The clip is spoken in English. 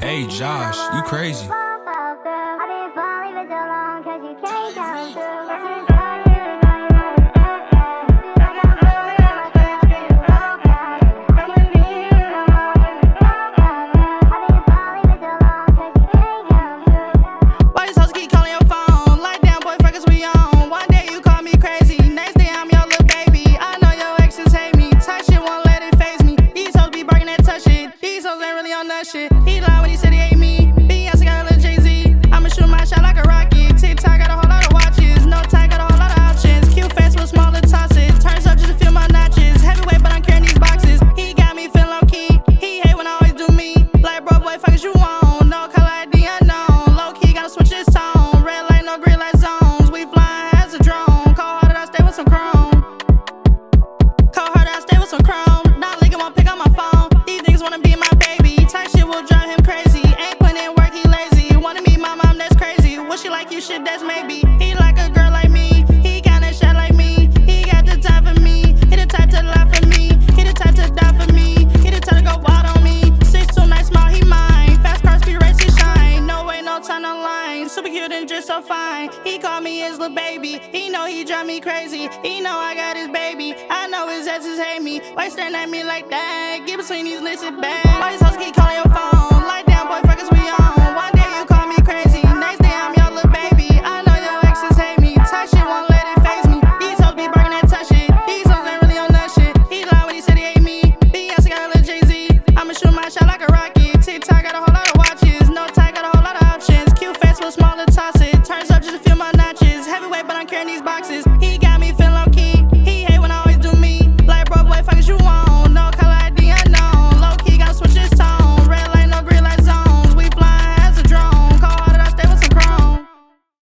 Hey Josh, you crazy. You, shit, that's maybe. He like a girl like me. He kinda shy like me. He got the time for me. He the type to lie for me. He the type to die for me. He the type to go wild on me. Six two nice smile, he mine. Fast car speed race, he shine. No way, no time, no line. Super cute and just so fine. He call me his little baby. He know he drive me crazy. He know I got his baby. I know his exes hate me. Why you staring at me like that? Get between these listed bags. Why these hoes keep calling your phone? Lie down, boy, fuckers, we on. big got a whole lot of watches. No tie, got a whole lot of options. Cute fast, with smaller it. Turns up just a few more notches. Heavyweight, but I'm carrying these boxes. He